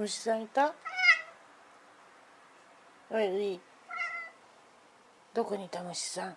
虫さんいた？おいいどこにいた虫さん？